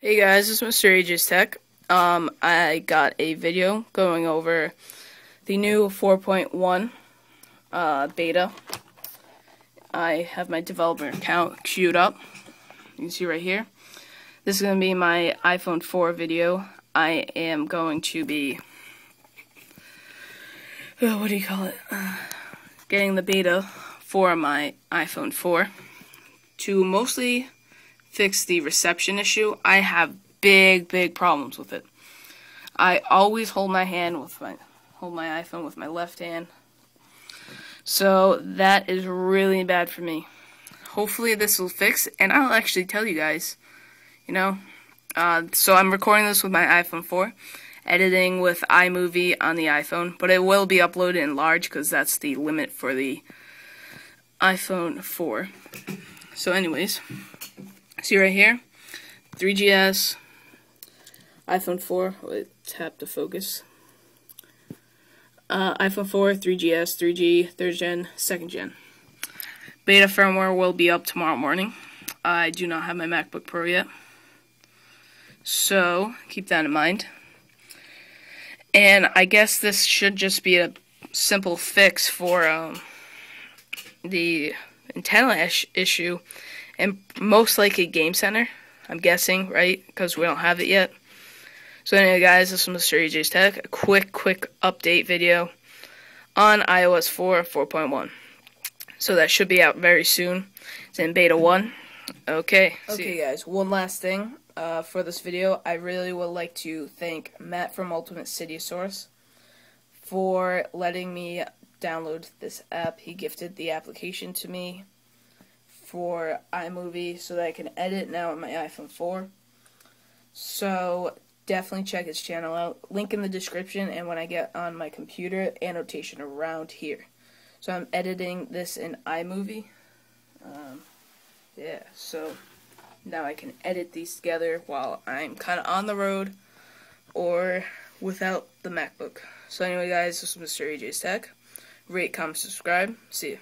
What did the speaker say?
Hey guys, this is Mr. AJ's Tech. Um, I got a video going over the new 4.1 uh, beta. I have my developer account queued up. You can see right here. This is going to be my iPhone 4 video. I am going to be, oh, what do you call it? Uh, getting the beta for my iPhone 4 to mostly fix the reception issue. I have big, big problems with it. I always hold my hand with my hold my iPhone with my left hand. So that is really bad for me. Hopefully this will fix, and I'll actually tell you guys. You know, uh, so I'm recording this with my iPhone 4, editing with iMovie on the iPhone, but it will be uploaded in large because that's the limit for the iPhone 4. So, anyways. See right here, 3GS, iPhone 4, wait, tap to focus. Uh, iPhone 4, 3GS, 3G, 3rd gen, 2nd gen. Beta firmware will be up tomorrow morning. I do not have my MacBook Pro yet. So, keep that in mind. And I guess this should just be a simple fix for um, the antenna issue and most likely Game Center. I'm guessing, right? Because we don't have it yet. So anyway, guys, this is Mr. AJ's Tech. A quick, quick update video on iOS 4 4.1. So that should be out very soon. It's in beta 1. Okay. Okay, guys, one last thing uh, for this video. I really would like to thank Matt from Ultimate Cydia Source for letting me download this app. He gifted the application to me for iMovie so that I can edit now on my iPhone 4. So definitely check his channel out. Link in the description and when I get on my computer, annotation around here. So I'm editing this in iMovie. Um, yeah, so now I can edit these together while I'm kind of on the road or without the MacBook. So anyway guys, this is Mr. AJ's Tech. Rate, comment, subscribe. See you.